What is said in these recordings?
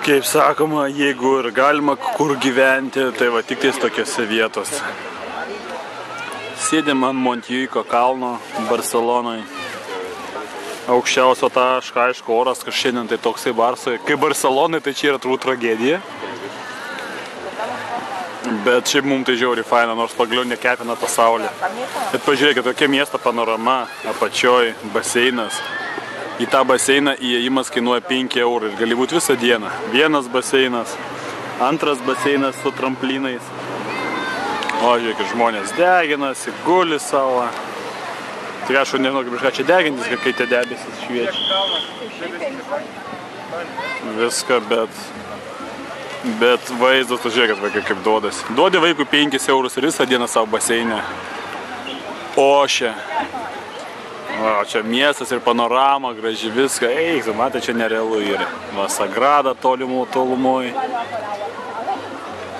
Kaip sakoma, jeigu ir galima kur gyventi, tai va tik tais tokiose vietose. Sėdėm ant Montijuiko kalno Barcelonoje. Aukščiausio taško, aišku, oras, kad šiandien tai toksai Barsoje. Kaip Barcelonai, tai čia yra turbūt tragedija. Bet šiaip mums tai žiauri faina, nors pagaliau nekepina pasaulį. Bet pažiūrėkit, tokia miesto panorama, apačioj, baseinas. Į tą baseiną įėjimas kainuoja 5 eurų ir gali būti visą dieną. Vienas baseinas, antras baseinas su tramplinais. O, žiūrėkit, žmonės deginasi, guli savo. Tik aš nežinau, kaip iš ką čia degintis, kai tie debesis šviečia. Viską, bet... Bet vaizdas, žiūrėkit, vaikai kaip duodasi. Duodi vaikui 5 eurus ir visą dieną savo baseinę. Ošia. O, čia miestas ir panorama, graži viską. Eik, matai, čia nerealu yra. Va, Sagrada tolimų tolumoj.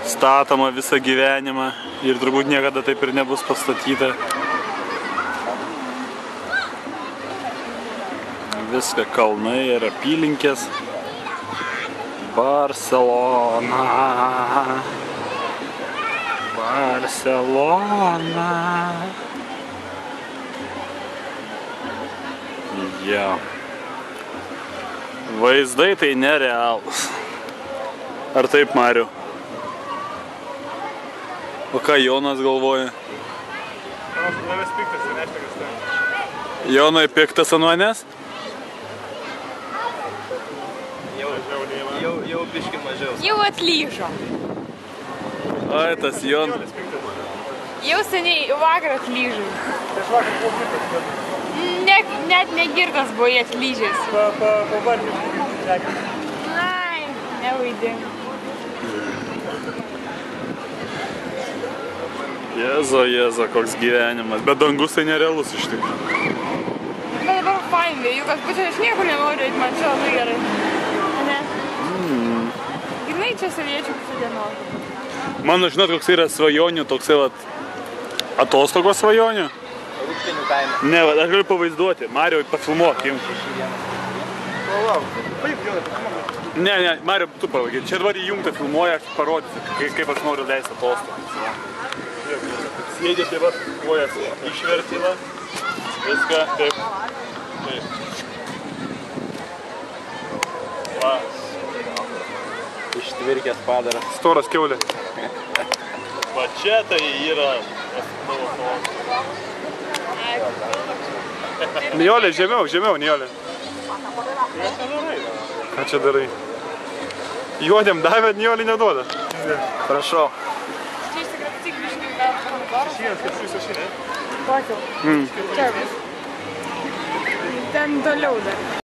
Statoma visą gyvenimą ir turbūt niekada taip ir nebus pastatyta. Viską kalnai ir apylinkės. Barcelona. Barcelona. Ja. Vaizdai tai nerealūs. Ar taip, Mariu? O ką Jonas galvoja? Jonai piktas ant manęs? Jau, jau, jau biški mažiau. Jau atlyžo. Ai, tas Jonas. Jau seniai, jau vakar atlyžo. Ne, net negirdas buvo jie atlyžęs. Ai, nevaidink. Jezo, jezo, koks gyvenimas. Bet dangus tai nerealus iš tikrųjų. Bet dabar fain vėjukas, bet aš niekur nenoriu eiti, man čia labai gerai. Ne? Mm. Grinai čia saviečių pusę dienos. Mano, žinot, koks yra svajonių, toksai vat, atostogos svajonių. Rūpinių kaime. Ne, va, aš galiu pavaizduoti. Mario, pafilmuok jums. Ne, ne, Mario, tu pavagyk. Čia dabar įjungtą filmuoja, aš parodysiu, kaip, kaip aš noriu leisti atostogas. Sėdė taip pat, kojas išvertina. Viską taip. Taip. Va, Ištvirkęs padaras. storas keulė. Va čia tai yra Nijolė, žemiau, žemiau, Nijolė. Ką čia darai? Juodėm davė, Nijolė neduoda. Prašau. Čia išsikrapstyk biškai gal kontoros. Šienas, kad šis šinė. Tokiu. Čia bus. Ten toliau dar.